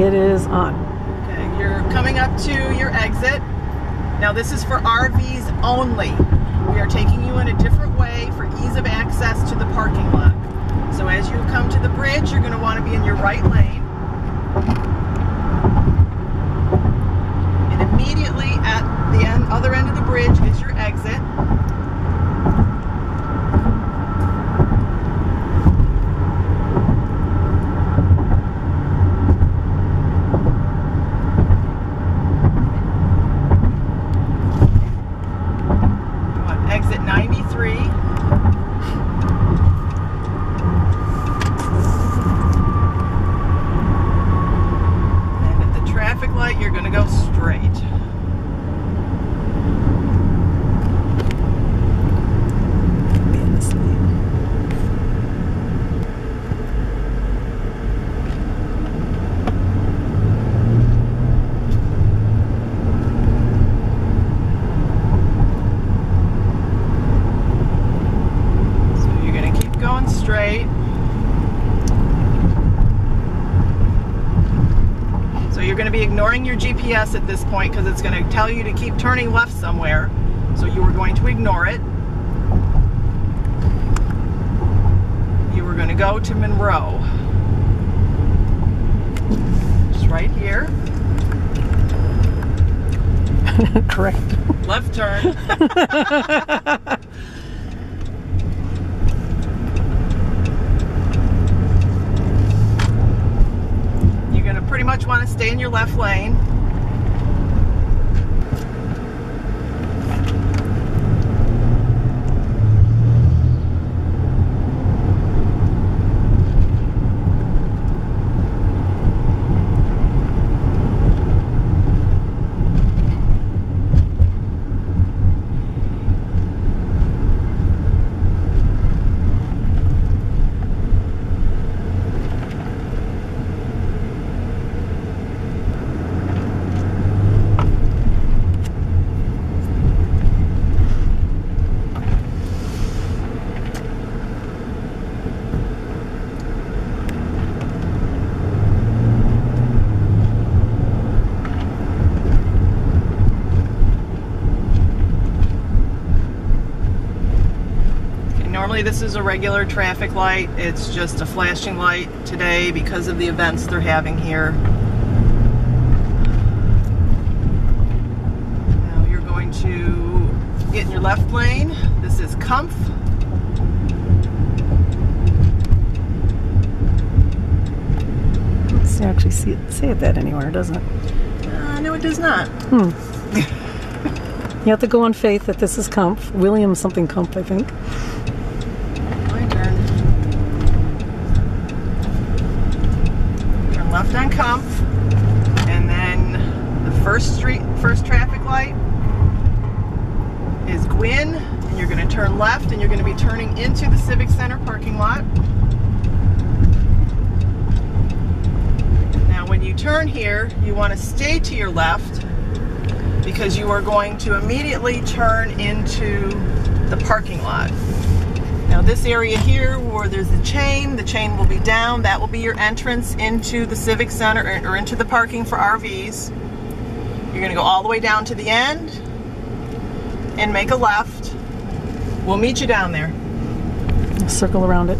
It is on. Okay, you're coming up to your exit. Now this is for RVs only. We are taking you in a different way for ease of access to the parking lot. So as you come to the bridge, you're going to want to be in your right lane. And immediately at the end, other end of the bridge is your exit. Exit 93. And at the traffic light, you're going to go straight. So you're going to keep going straight. So you're going to be ignoring your GPS at this point because it's going to tell you to keep turning left somewhere. So you are going to ignore it. You are going to go to Monroe. Just right here. Correct. Left turn. You're going to pretty much want to stay in your left lane. Normally this is a regular traffic light. It's just a flashing light today because of the events they're having here. Now you're going to get in your left lane. This is Kumpf. Let's actually see it, say it that anywhere, doesn't it? Uh, no, it does not. Hmm. You have to go on faith that this is Kumpf. William something Kumpf, I think. My turn. Turn left on Kumpf, and then the first street, first traffic light is Gwynn, and you're going to turn left, and you're going to be turning into the Civic Center parking lot. Now, when you turn here, you want to stay to your left because you are going to immediately turn into the parking lot. Now this area here where there's the chain, the chain will be down. That will be your entrance into the Civic Center or, or into the parking for RVs. You're gonna go all the way down to the end and make a left. We'll meet you down there. Circle around it.